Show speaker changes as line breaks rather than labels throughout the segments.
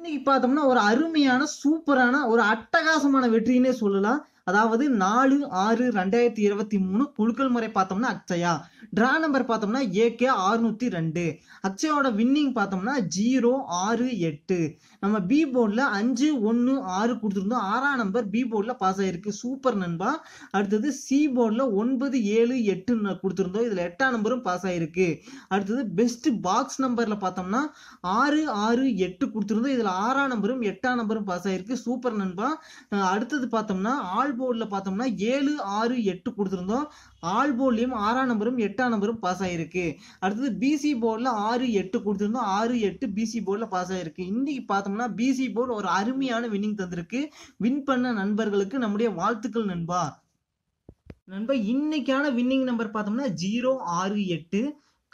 இன்னைக்கு பார்த்தோம்னா ஒரு அருமையான சூப்பரான ஒரு அட்டகாசமான வெற்றின்னே சொல்லலாம். அதாவது நாலு ஆறு ரெண்டாயிரத்தி இருபத்தி மூணு குழுக்கள் முறை பார்த்தோம்னா அக்ஷயா. ட்ரா நம்பர் பார்த்தோம்னா ஏகே ஆறுநூத்தி ரெண்டு. அக்ஷயாவோட வின்னிங் பார்த்தோம்னா ஜீரோ ஆறு எட்டு. நம்ம பி போர்டில் அஞ்சு ஒன்று ஆறு கொடுத்துருந்தோம். ஆறாம் நம்பர் பி போர்டில் பாஸ் ஆகிருக்கு சூப்பர் நண்பா. அடுத்தது சி போர்டில் ஒன்பது ஏழு எட்டு கொடுத்துருந்தோம். இதில் எட்டாம் நம்பரும் பாஸ் ஆகிருக்கு அடுத்தது பெஸ்ட் பாக்ஸ் நம்பரில் பார்த்தோம்னா ஆறு ஆறு எட்டு கொடுத்துருந்தோம். இதில் ஆறாம் நம்பரும் எட்டாம் நம்பரும் பாஸ் ஆகிருக்கு சூப்பர் நண்பா. அடுத்தது பார்த்தோம்னா ஆல் போர்டில் பார்த்தோம்னா ஏழு ஆறு எட்டு கொடுத்துருந்தோம். ஆல் போர்ட்லேயும் ஆறாம் நம்பரும் எட்டாம் நம்பரும் பாஸ் ஆகிருக்கு அடுத்தது பிசி போர்டில் ஆறு எட்டு கொடுத்துருந்தோம். ஆறு எட்டு பிசி போர்டில் பாஸ் ஆகிருக்கு இன்றைக்கி பார்த்தோம்னா பிசி போர்டு ஒரு அருமையான வின்னிங் தந்திருக்கு. வின் பண்ண நண்பர்களுக்கு நம்முடைய வாழ்த்துக்கள் நண்பா. நண்பா இன்னைக்கான வின்னிங் நம்பர் பார்த்தோம்னா ஜீரோ ஆறு எட்டு.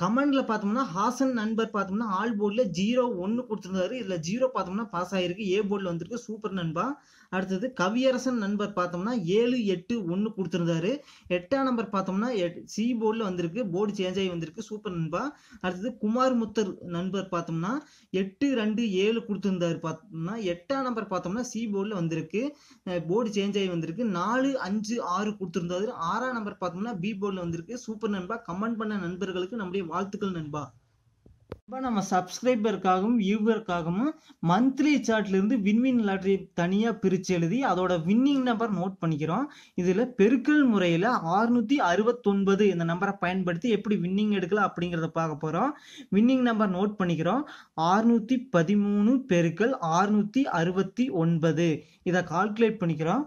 கமெண்ட்ல பார்த்தோம்னா ஹாசன் நண்பர் பார்த்தோம்னா ஆல் போர்டில் ஜீரோ ஒன்று கொடுத்துருந்தாரு. இதில் ஜீரோ பார்த்தோம்னா பாஸ் ஆகிருக்கு ஏ போர்டில் வந்திருக்கு. சூப்பர் நண்பா. அடுத்தது கவியரசன் நண்பர் பார்த்தோம்னா ஏழு எட்டு ஒன்று கொடுத்துருந்தாரு. எட்டாம் நம்பர் பார்த்தோம்னா சி போர்டில் வந்திருக்கு. போர்டு சேஞ்ச் ஆகி வந்திருக்கு. சூப்பர் நண்பா. அடுத்தது குமார் முத்தர் நண்பர் பார்த்தோம்னா எட்டு ரெண்டு ஏழு கொடுத்துருந்தாரு பார்த்தோம்னா எட்டாம் நம்பர் பார்த்தோம்னா சி போர்டில் வந்திருக்கு. போர்டு சேஞ்ச் ஆகி வந்திருக்கு. நாலு அஞ்சு ஆறு கொடுத்துருந்தாரு. ஆறாம் நம்பர் பார்த்தோம்னா பி போர்டில் வந்திருக்கு. சூப்பர் நண்பா. கமெண்ட் பண்ண நண்பர்களுக்கு நம்முடைய வாழ்த்துக்கள் நண்பா. இப்போ நம்ம சப்ஸ்கிரைபருக்காகவும் வியூவருக்காகவும் மந்த்லி சார்ட்லேருந்து வின்வின் லாட்ரி தனியாக பிரித்து எழுதி அதோட வின்னிங் நம்பர் நோட் பண்ணிக்கிறோம். இதில் பெருக்கல் முறையில் ஆறுநூற்றி அறுபத்தொன்பது இந்த நம்பரை பயன்படுத்தி எப்படி வின்னிங் எடுக்கலாம் அப்படிங்கிறத பார்க்க போகிறோம் வின்னிங் நம்பர் நோட் பண்ணிக்கிறோம். ஆறுநூற்றி பதிமூணு பெருக்கல் ஆறுநூற்றி அறுபத்தி ஒன்பது. இதை கால்குலேட் பண்ணிக்கிறோம்.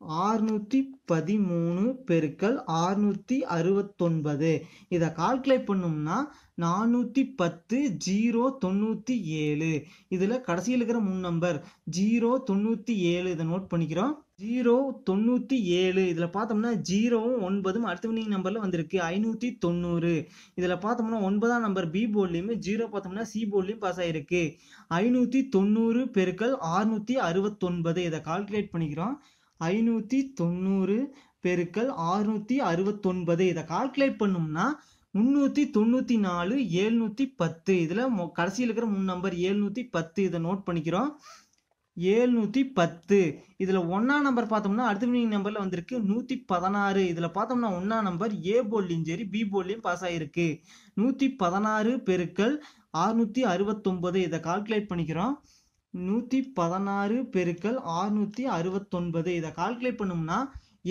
ஆறுநூற்றி பதிமூணு பெருக்கல் ஆறுநூற்றி அறுபத்தொன்பது. இதை கால்குலேட் பண்ணோம்னா நானூற்றி பத்து ஜீரோ தொண்ணூற்றி ஏழு. இதில் கடைசியில் இருக்கிற மூணு நம்பர் ஜீரோ தொண்ணூற்றி ஏழு இதை நோட் பண்ணிக்கிறோம். ஜீரோ தொண்ணூற்றி ஏழு இதில் பார்த்தோம்னா ஜீரோவும் ஒன்பதும் அடுத்த வினிங் நம்பரில் வந்திருக்கு ஐநூற்றி தொண்ணூறு. இதில் பார்த்தோம்னா ஒன்பதாம் நம்பர் பி போர்ட்லேயுமே ஜீரோ பார்த்தோம்னா சி போர்ட்லேயும் பாஸ் ஆகிருக்கு ஐநூற்றி தொண்ணூறு பெருக்கல் ஆறுநூற்றி அறுபத்தொன்பது இதை கால்குலேட் பண்ணிக்கிறோம். ஐநூற்றி தொண்ணூறு பெருக்கல் ஆறுநூற்றி அறுபத்தொன்பது. இதை கால்குலேட் பண்ணோம்னா முந்நூற்றி தொண்ணூற்றி நாலு ஏழ்நூற்றி பத்து. இதில் கடைசியில் இருக்கிற மூணு நம்பர் ஏழ்நூற்றி பத்து. இதை நோட் பண்ணிக்கிறோம். ஏழ்நூற்றி பத்து. இதில் ஒன்றாம் நம்பர் பார்த்தோம்னா அடுத்த வினிங் நம்பரில் வந்திருக்கு நூற்றி பதினாறு. இதில் பார்த்தோம்னா ஒன்றாம் நம்பர் ஏ போல்லையும் சரி பி போல்லையும் பாஸ் ஆகிருக்கு நூற்றி பதினாறு பெருக்கல் அறுநூற்றி அறுபத்தொம்பது இதை கால்குலேட் பண்ணிக்கிறோம். நூற்றி பதினாறு பெருக்கல் ஆறுநூற்றி அறுபத்தொன்பது. இதை கால்குலேட் பண்ணோம்னா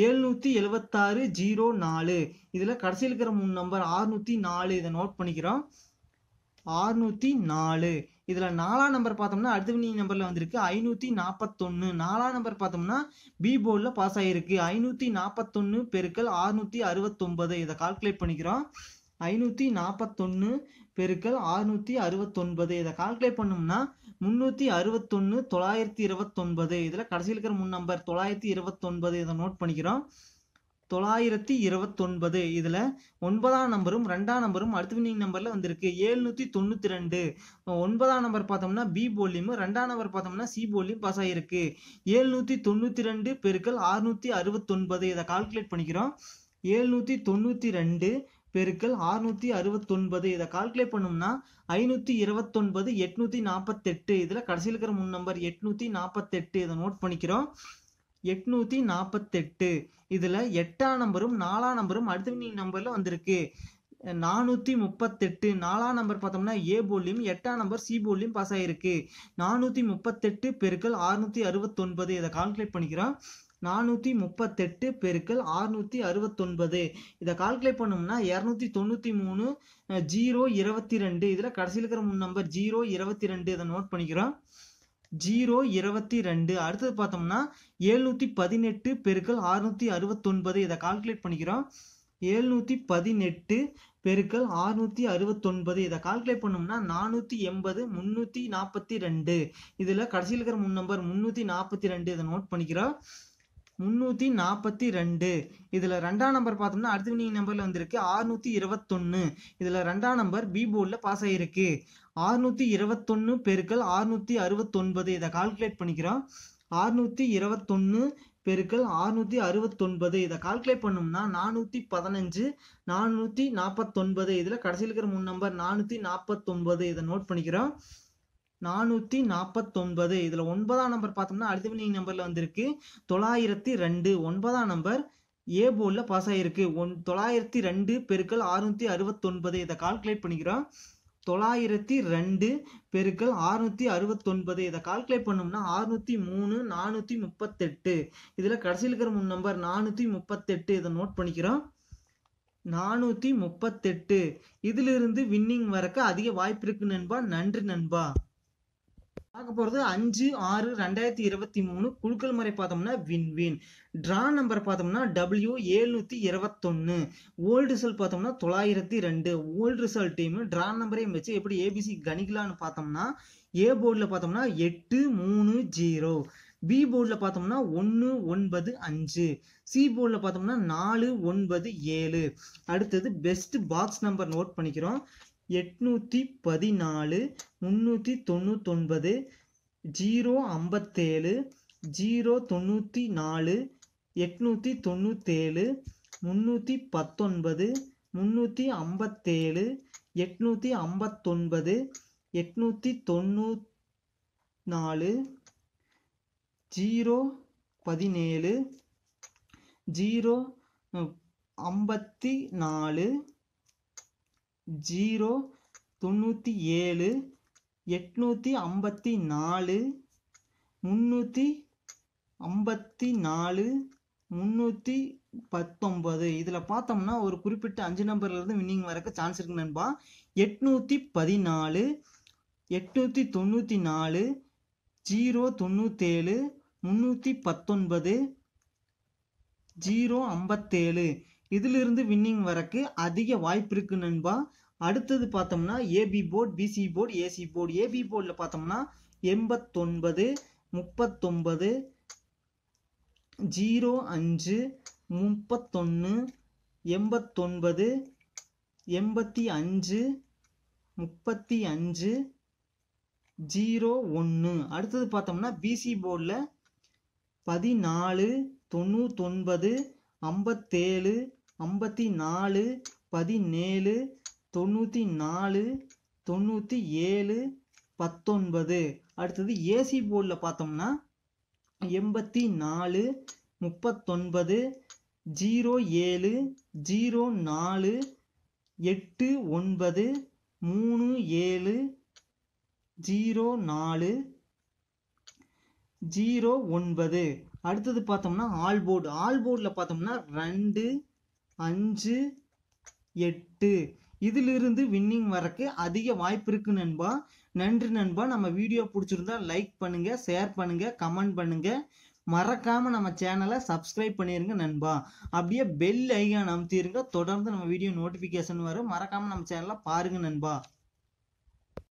ஏழ்நூற்றி எழுபத்தாறு ஜீரோ நாலு. இதில் கடைசியில் இருக்கிற மூணு நம்பர் ஆறுநூற்றி நாலு. இதை நோட் பண்ணிக்கிறோம். ஆறுநூற்றி நாலு. இதில் நாலாம் நம்பர் பார்த்தோம்னா அடுத்த வினி நம்பரில் வந்திருக்கு ஐநூற்றி நாற்பத்தொன்று நாலாம் நம்பர் பார்த்தோம்னா பி போர்டில் பாஸ் ஆகிருக்கு ஐநூற்றி நாற்பத்தொன்று பெருக்கல் ஆறுநூற்றி அறுபத்தொம்பது இதை கால்குலேட் பண்ணிக்கிறோம். ஐநூற்றி நாற்பத்தொன்று பெருக்கல் ஆறுநூற்றி அறுபத்தொன்பது இதை கால்குலேட் பண்ணோம்னா முந்நூற்றி அறுபத்தொன்று தொள்ளாயிரத்தி இருபத்தொன்பது. இதில் கடைசியில் இருக்கிற முன் நம்பர் தொள்ளாயிரத்தி இருபத்தொன்பது இதை நோட் பண்ணிக்கிறோம். தொள்ளாயிரத்தி இருபத்தொன்பது. இதில் ஒன்பதாம் நம்பரும் ரெண்டாம் நம்பரும் அடுத்த வினிங் நம்பரில் வந்திருக்கு. ஏழ்நூற்றி தொண்ணூற்றி ரெண்டு. ஒன்பதாம் நம்பர் பார்த்தோம்னா பி போலியும் ரெண்டாம் நம்பர் பார்த்தோம்னா சி போலியும் பாஸ் ஆகிருக்கு ஏழ்நூற்றி தொண்ணூற்றி ரெண்டு பெருக்கல் ஆறுநூற்றி அறுபத்தொன்பது இதை கால்குலேட் பண்ணிக்கிறோம். ஏழ்நூற்றி தொண்ணூற்றி ரெண்டு பெருக்கல் ஆறுநூற்றி அறுபத்தொன்பது இதை கால்குலேட் பண்ணோம்னா ஐநூற்றி இருபத்தொன்பது எட்நூற்றி நாற்பத்தெட்டு இதில் கடைசியில் இருக்கிற முன் நம்பர் எட்நூற்றி நாற்பத்தெட்டு இதை நோட் பண்ணிக்கிறோம். எட்நூற்றி நாற்பத்தெட்டு இதில் எட்டாம் நம்பரும் நாலாம் நம்பரும் அடுத்த நம்பரில் வந்திருக்கு. நானூற்றி முப்பத்தெட்டு. நாலாம் நம்பர் பார்த்தோம்னா ஏ போலியும் எட்டாம் நம்பர் சி போலியும் பாஸ் ஆகிருக்கு நானூற்றி முப்பத்தெட்டு பெருக்கல் அறுநூற்றி அறுபத்தொன்பது இதை கால்குலேட் பண்ணிக்கிறோம். நானூற்றி முப்பத்தெட்டு பெருக்கல் ஆறுநூற்றி அறுபத்தொன்பது. இதை கால்குலேட் பண்ணோம்னா இரநூத்தி தொண்ணூற்றி மூணு ஜீரோ இருபத்தி ரெண்டு இதில் கடைசியில் இருக்கிற மூணு நம்பர் ஜீரோ இருபத்தி ரெண்டு இதை நோட் பண்ணிக்கிறோம். ஜீரோ இருபத்தி ரெண்டு அடுத்தது பார்த்தோம்னா ஏழ்நூற்றி பதினெட்டு பெருக்கல் அறுநூற்றி அறுபத்தொன்பது. இதை கால்குலேட் பண்ணிக்கிறோம். ஏழ்நூற்றி பதினெட்டு பெருக்கல் ஆறுநூற்றி அறுபத்தொன்பது. இதை கால்குலேட் பண்ணோம்னா நானூற்றி எண்பது முந்நூற்றி நாற்பத்தி ரெண்டு. இதில் கடைசியில் இருக்கிற மூணு நம்பர் முந்நூற்றி நாற்பத்தி ரெண்டு இதை நோட் பண்ணிக்கிறோம். முந்நூற்றி நாற்பத்தி ரெண்டு. இதில் ரெண்டாம் நம்பர் பார்த்தோம்னா அடுத்த வினிங் நம்பரில் வந்திருக்கு. ஆறுநூற்றி இருபத்தொன்று இதில் ரெண்டாம் நம்பர் பி போர்டில் பாஸ் ஆகிருக்கு ஆறுநூற்றி இருபத்தொன்று பெருக்கல் ஆறுநூற்றி அறுபத்தொன்பது. இதை கால்குலேட் பண்ணிக்கிறோம். ஆறுநூற்றி இருபத்தொன்று பெருக்கள் ஆறுநூற்றி அறுபத்தொன்பது. இதை கால்குலேட் பண்ணோம்னா நானூற்றி பதினஞ்சு நானூற்றி நாற்பத்தொன்பது இதில் கடைசியில் இருக்கிற மூணு நம்பர் நானூற்றி நாற்பத்தொன்பது இதை நோட் பண்ணிக்கிறோம். நானூற்றி நாற்பத்தொன்பது இதில் ஒன்பதாம் நம்பர் பார்த்தோம்னா அடுத்த வினிங் நம்பரில் வந்திருக்கு. தொள்ளாயிரத்தி ரெண்டு. ஒன்பதாம் நம்பர் ஏ போர்டில் பாஸ் ஆகிருக்கு ஒன் தொள்ளாயிரத்தி ரெண்டு பெருக்கள் அறுநூற்றி அறுபத்தொன்பது. இதை கால்குலேட் பண்ணிக்கிறோம். தொள்ளாயிரத்தி ரெண்டு பெருக்கள் அறுநூற்றி அறுபத்தொன்பது. இதை கால்குலேட் பண்ணோம்னா அறுநூற்றி மூணு நானூற்றி முப்பத்தெட்டு. இதில் கடைசியில் இருக்கிற மூணு நம்பர் நானூற்றி முப்பத்தெட்டு. இதை நோட் பண்ணிக்கிறோம். நானூற்றி முப்பத்தெட்டு. இதிலிருந்து வின்னிங் வரக்க அதிக வாய்ப்பு இருக்கு நண்பா? நன்றி நண்பா. பார்க்க போகிறது அஞ்சு ஆறு ரெண்டாயிரத்தி இருபத்தி மூணு குழுக்கள் முறை பார்த்தோம்னா வின் வின். ட்ரா நம்பர் பார்த்தோம்னா டபிள்யூ ஏழ்நூற்றி இருபத்தொன்று ஓல்டு ரிசல்ட் பார்த்தோம்னா தொள்ளாயிரத்தி ரெண்டு. ஓல்டு ரிசல்ட் டீம் ட்ரா நம்பரையும் வச்சு எப்படி ஏபிசி கணிக்கலான்னு பார்த்தோம்னா ஏ போர்டில் பார்த்தோம்னா எட்டு மூணு ஜீரோ பி போர்டில் பார்த்தோம்னா ஒன்று ஒன்பது அஞ்சு. சி போர்டில் பார்த்தோம்னா நாலு ஒன்பது ஏழு. அடுத்தது பெஸ்ட் பாக்ஸ் நம்பர் நோட் பண்ணிக்கிறோம். எட்நூற்றி பதினாலு முந்நூற்றி தொண்ணூத்தொன்பது ஜீரோ ஐம்பத்தேழு ஜீரோ தொண்ணூற்றி நாலு எட்நூற்றி தொண்ணூத்தேழு முந்நூற்றி பத்தொன்பது முந்நூற்றி ஐம்பத்தேழு எட்நூற்றி ஐம்பத்தொன்பது எட்நூற்றி தொண்ணூ நாலு ஜீரோ பதினேழு ஜீரோ ஐம்பத்தி நாலு ஜீரோ தொண்ணூற்றி ஏழு எட்நூற்றி ஐம்பத்தி நாலு முந்நூற்றி ஐம்பத்தி நாலு முந்நூற்றி பத்தொம்பது இதில் பார்த்தோம்னா ஒரு குறிப்பிட்ட அஞ்சு நம்பர்லேருந்து வின்னிங் வரக்க சான்ஸ் இருக்கு நண்பா. எட்நூற்றி பதினாலு எட்நூற்றி தொண்ணூற்றி நாலு ஜீரோ தொண்ணூத்தேழு முந்நூற்றி பத்தொன்பது ஜீரோ ஐம்பத்தேழு. இதிலிருந்து வின்னிங் வரக்கு அதிக வாய்ப்பு இருக்கு நண்பா. அடுத்தது பார்த்தோம்னா AB board PC board AC board AB போர்டில் பார்த்தோம்னா எண்பத்தொன்பது முப்பத்தொன்பது ஜீரோ அஞ்சு முப்பத்தொன்று எண்பத்தொன்பது எண்பத்தி அஞ்சு முப்பத்தி அஞ்சு ஜீரோ ஒன்று அடுத்தது பார்த்தோம்னா பிசி போர்டில் பதினாலு தொண்ணூத்தொன்பது ஐம்பத்தேழு ஐம்பத்தி நாலு பதினேழு தொண்ணூற்றி நாலு தொண்ணூற்றி ஏழு பத்தொன்பது அடுத்தது ஏசி போர்டில் பார்த்தோம்னா எண்பத்தி நாலு முப்பத்தொன்பது ஜீரோ ஏழு ஜீரோ நாலு எட்டு ஒன்பது மூணு ஏழு ஜீரோ நாலு ஜீரோ ஒன்பது அடுத்தது பார்த்தோம்னா ஆல் போர்டு ஆல் போர்டில் பார்த்தோம்னா ரெண்டு அஞ்சு எட்டு. இதிலிருந்து வின்னிங் வரக்கு அதிக வாய்ப்பு இருக்கு நண்பா. நன்றி நண்பா. நம்ம வீடியோ பிடிச்சிருந்தா லைக் பண்ணுங்க ஷேர் பண்ணுங்க கமெண்ட் பண்ணுங்க. மறக்காம நம்ம சேனலை சப்ஸ்கிரைப் பண்ணிருங்க நண்பா. அப்படியே பெல் ஐகான் அமுத்திருங்க. தொடர்ந்து நம்ம வீடியோ நோட்டிஃபிகேஷன் வரும். மறக்காம நம்ம சேனலை பாருங்க நண்பா.